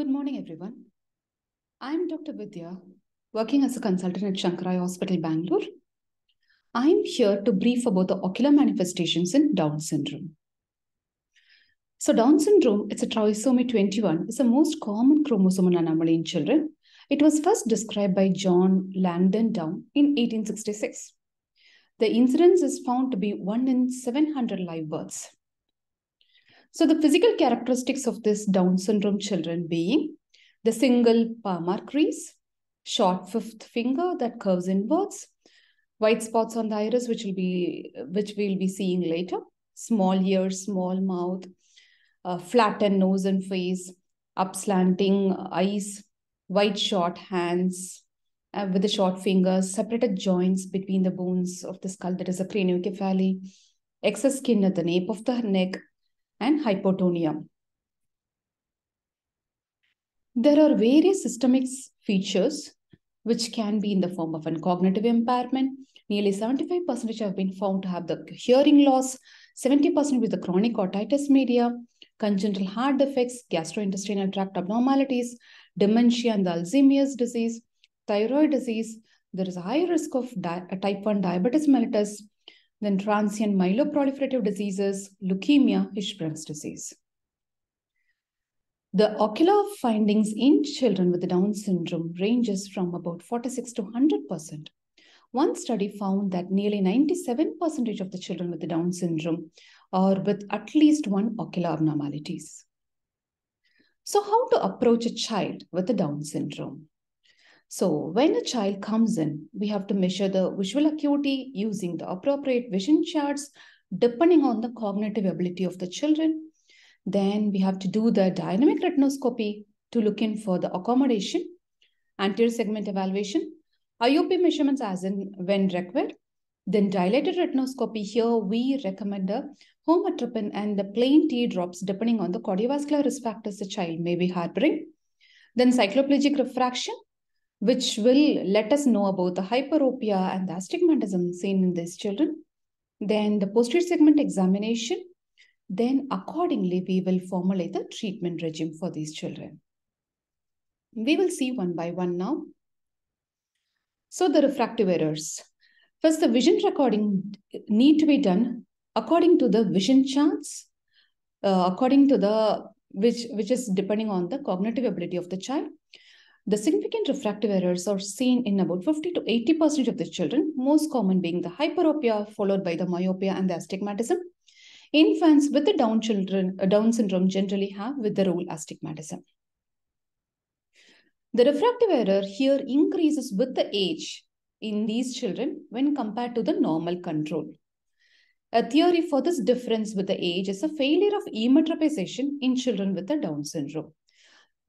Good morning, everyone. I'm Dr. Vidya, working as a consultant at Sankara Eye Hospital, Bangalore. I'm here to brief about the ocular manifestations in Down syndrome. So, Down syndrome, it's a trisomy 21, is the most common chromosomal anomaly in children. It was first described by John Langdon Down in 1866. The incidence is found to be 1 in 700 live births. So, the physical characteristics of this Down syndrome children being the single palmar crease, short fifth finger that curves inwards, white spots on the iris, which will be which we'll be seeing later, small ears, small mouth, uh, flattened nose and face, upslanting eyes, white short hands uh, with the short fingers, separated joints between the bones of the skull, that is a craniocephaly, excess skin at the nape of the neck, and hypotonia. There are various systemic features which can be in the form of an cognitive impairment. Nearly 75% have been found to have the hearing loss, 70% with the chronic otitis media, congenital heart defects, gastrointestinal tract abnormalities, dementia and the Alzheimer's disease, thyroid disease. There is a high risk of type 1 diabetes mellitus, then transient myeloproliferative diseases, leukemia, Hirschsprung's disease. The ocular findings in children with the Down syndrome ranges from about 46 to 100%. One study found that nearly 97% of the children with the Down syndrome are with at least one ocular abnormalities. So how to approach a child with a Down syndrome? So when a child comes in, we have to measure the visual acuity using the appropriate vision charts depending on the cognitive ability of the children then we have to do the dynamic retinoscopy to look in for the accommodation, anterior segment evaluation, IOP measurements as in when required. Then dilated retinoscopy, here we recommend the homatropine and the plain T drops depending on the cardiovascular risk factors the child may be harboring. Then cycloplegic refraction, which will let us know about the hyperopia and the astigmatism seen in these children. Then the posterior segment examination, then accordingly we will formulate the treatment regime for these children. We will see one by one now. So the refractive errors. First, the vision recording need to be done according to the vision charts, uh, according to the which which is depending on the cognitive ability of the child. The significant refractive errors are seen in about 50 to 80% of the children, most common being the hyperopia, followed by the myopia and the astigmatism. Infants with the Down children, uh, Down syndrome generally have with the rule astigmatism. The refractive error here increases with the age in these children when compared to the normal control. A theory for this difference with the age is a failure of emmetropization in children with the Down syndrome.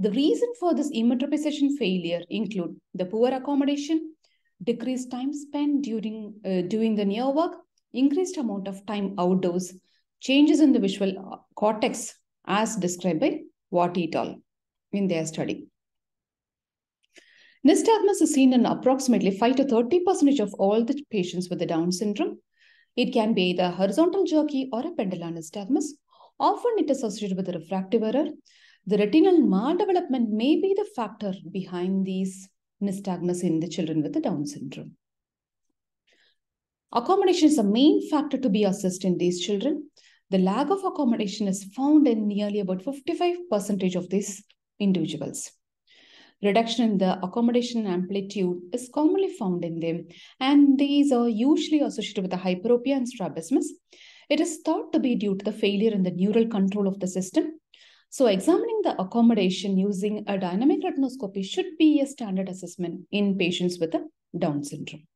The reason for this emmetropization failure include the poor accommodation, decreased time spent during uh, doing the near work, increased amount of time outdoors, changes in the visual cortex as described by Watt et al. in their study. Nystagmus is seen in approximately 5 to 30% of all the patients with the Down syndrome. It can be either horizontal jerky or a pendular nystagmus. Often it is associated with a refractive error. The retinal maldevelopment may be the factor behind these nystagmus in the children with the Down syndrome. Accommodation is a main factor to be assessed in these children. The lack of accommodation is found in nearly about 55% of these individuals. Reduction in the accommodation amplitude is commonly found in them, and these are usually associated with the hyperopia and strabismus. It is thought to be due to the failure in the neural control of the system. So, examining the accommodation using a dynamic retinoscopy should be a standard assessment in patients with a Down syndrome.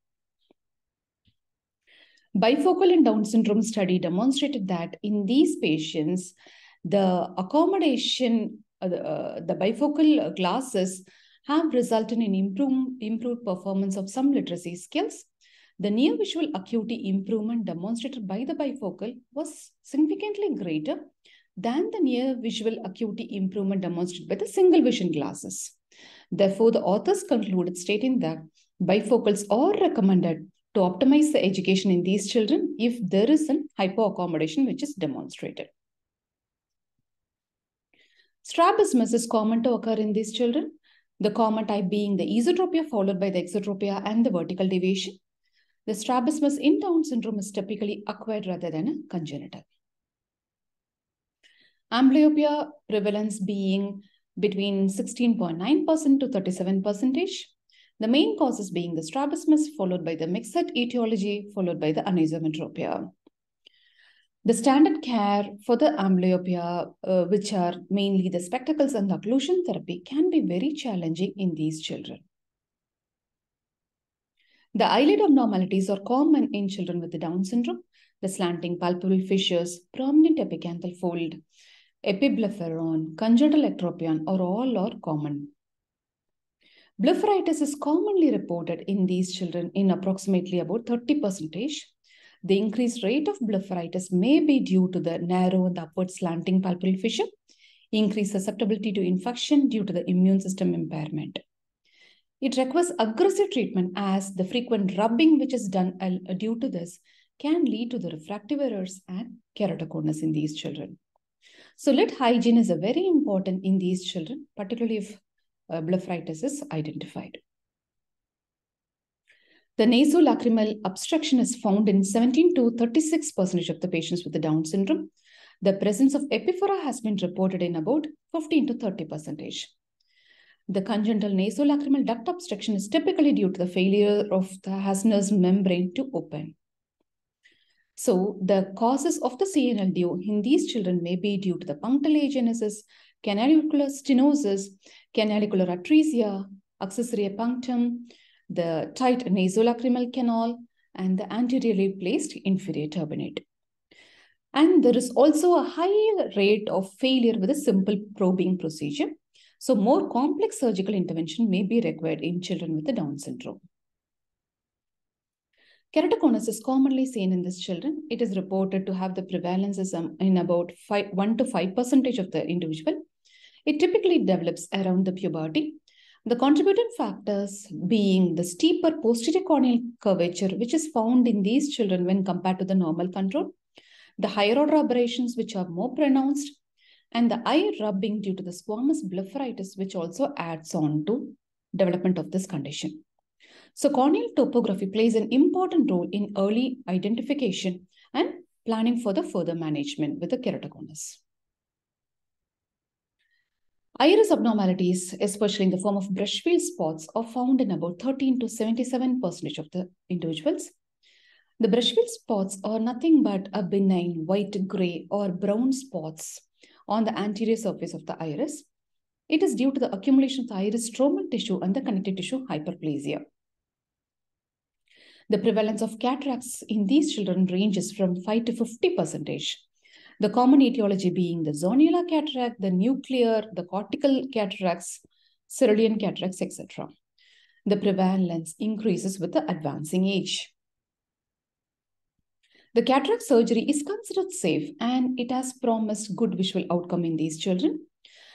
Bifocal and Down syndrome study demonstrated that in these patients, the accommodation, uh, uh, the bifocal glasses have resulted in improve, improved performance of some literacy skills. The near visual acuity improvement demonstrated by the bifocal was significantly greater than the near visual acuity improvement demonstrated by the single vision glasses. Therefore, the authors concluded stating that bifocals are recommended to optimize the education in these children if there is an hypoaccommodation which is demonstrated. Strabismus is common to occur in these children, the common type being the esotropia followed by the exotropia and the vertical deviation. The strabismus in Down syndrome is typically acquired rather than congenital. Amblyopia prevalence being between 16.9% to 37%. The main causes being the strabismus, followed by the mixed etiology, followed by the anisometropia. The standard care for the amblyopia, uh, which are mainly the spectacles and the occlusion therapy, can be very challenging in these children. The eyelid abnormalities are common in children with the Down syndrome. The slanting palpebral fissures, prominent epicanthal fold, epiblepharon, congenital ectropion are all are common. Blepharitis is commonly reported in these children in approximately about 30 percentage. The increased rate of blepharitis may be due to the narrow and upward slanting palpebral fissure, increased susceptibility to infection due to the immune system impairment. It requires aggressive treatment as the frequent rubbing which is done uh, due to this can lead to the refractive errors and keratoconus in these children. So lid hygiene is a very important in these children, particularly if uh, blepharitis is identified. The nasolacrimal obstruction is found in 17 to 36% of the patients with the Down syndrome. The presence of epiphora has been reported in about 15 to 30 percentage. The congenital nasolacrimal duct obstruction is typically due to the failure of the Hasner's membrane to open. So the causes of the CNLDO in these children may be due to the punctal agenesis, canalicular stenosis, canalicular atresia, accessory punctum, the tight nasolacrimal canal, and the anteriorly placed inferior turbinate. And there is also a high rate of failure with a simple probing procedure. So more complex surgical intervention may be required in children with the Down syndrome. Keratoconus is commonly seen in these children. It is reported to have the prevalence in about five, 1 to 5 percentage of the individual. It typically develops around the puberty. The contributing factors being the steeper posterior corneal curvature, which is found in these children when compared to the normal control, the higher order aberrations, which are more pronounced, and the eye rubbing due to the squamous blepharitis, which also adds on to development of this condition. So corneal topography plays an important role in early identification and planning for the further management with the keratoconus. Iris abnormalities, especially in the form of Brushfield spots, are found in about 13 to 77% of the individuals. The Brushfield spots are nothing but a benign white, gray, or brown spots on the anterior surface of the iris. It is due to the accumulation of the iris stromal tissue and the connective tissue hyperplasia. The prevalence of cataracts in these children ranges from 5 to 50 percentage. The common etiology being the zonular cataract, the nuclear, the cortical cataracts, cerulean cataracts, etc. The prevalence increases with the advancing age. The cataract surgery is considered safe and it has promised good visual outcome in these children.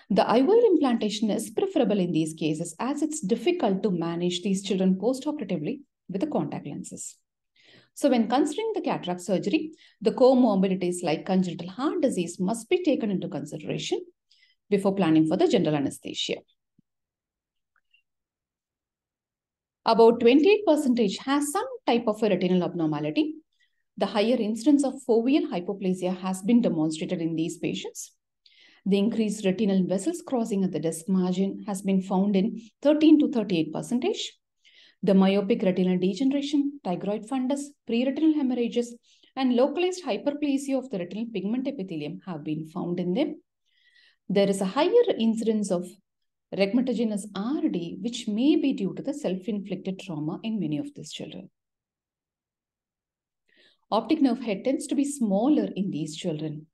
The IOL implantation is preferable in these cases as it's difficult to manage these children postoperatively with the contact lenses. So when considering the cataract surgery, the comorbidities like congenital heart disease must be taken into consideration before planning for the general anesthesia. About 28% has some type of a retinal abnormality. The higher incidence of foveal hypoplasia has been demonstrated in these patients. The increased retinal vessels crossing at the disc margin has been found in 13 to 38 percentage. The myopic retinal degeneration, tigroid fundus, pre-retinal hemorrhages, and localized hyperplasia of the retinal pigment epithelium have been found in them. There is a higher incidence of rhegmatogenous RD, which may be due to the self-inflicted trauma in many of these children. Optic nerve head tends to be smaller in these children.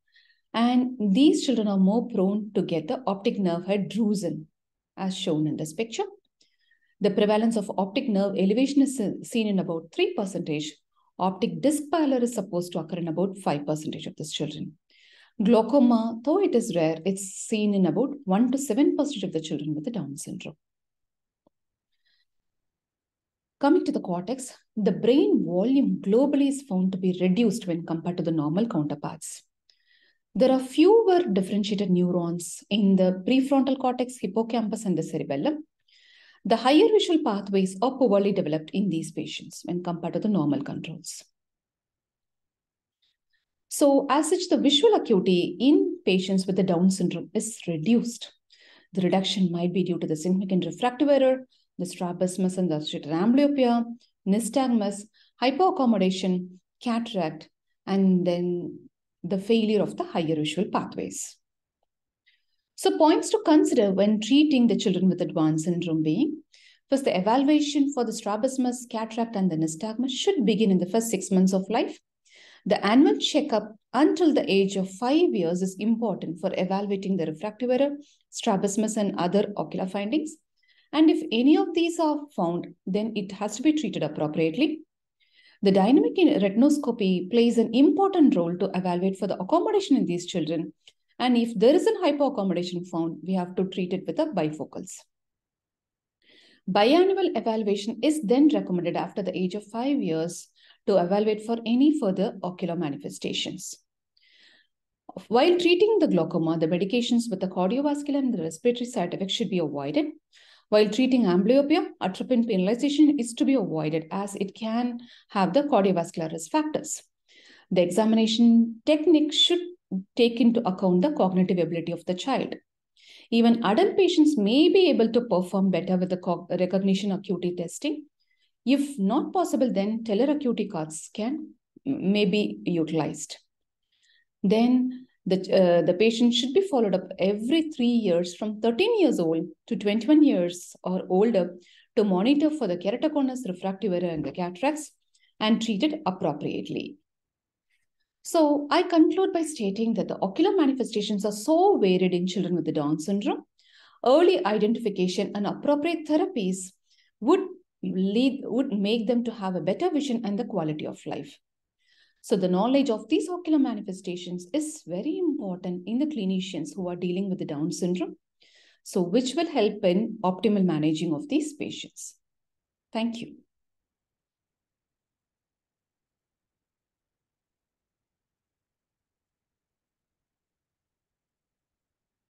And these children are more prone to get the optic nerve head drusen, as shown in this picture. The prevalence of optic nerve elevation is seen in about 3%. Optic disc pallor is supposed to occur in about 5% of these children. Glaucoma, though it is rare, it's seen in about 1 to 7% of the children with the Down syndrome. Coming to the cortex, the brain volume globally is found to be reduced when compared to the normal counterparts. There are fewer differentiated neurons in the prefrontal cortex, hippocampus, and the cerebellum. The higher visual pathways are poorly developed in these patients when compared to the normal controls. So, as such, the visual acuity in patients with the Down syndrome is reduced. The reduction might be due to the significant refractive error, the strabismus and the amblyopia, nystagmus, hypoaccommodation, cataract, and then the failure of the higher visual pathways. So points to consider when treating the children with a Down's syndrome being, first the evaluation for the strabismus, cataract, and the nystagmus should begin in the first six months of life the annual checkup until the age of five years is important for evaluating the refractive error, strabismus, and other ocular findings. And if any of these are found, then it has to be treated appropriately. The dynamic retinoscopy plays an important role to evaluate for the accommodation in these children. And if there is a hypoaccommodation found, we have to treat it with a bifocals. Biannual evaluation is then recommended after the age of five years to evaluate for any further ocular manifestations. While treating the glaucoma, the medications with the cardiovascular and the respiratory side effects should be avoided. While treating amblyopia, atropine penalization is to be avoided as it can have the cardiovascular risk factors. The examination technique should take into account the cognitive ability of the child. Even adult patients may be able to perform better with the recognition acuity testing if not possible, then Teller acuity cards can may be utilized. Then the, uh, the patient should be followed up every three years from 13 years old to 21 years or older to monitor for the keratoconus, refractive error, and the cataracts and treated appropriately. So I conclude by stating that the ocular manifestations are so varied in children with the Down syndrome. Early identification and appropriate therapies would lead would make them to have a better vision and the quality of life. So the knowledge of these ocular manifestations is very important in the clinicians who are dealing with the Down syndrome. So which will help in optimal managing of these patients. Thank you.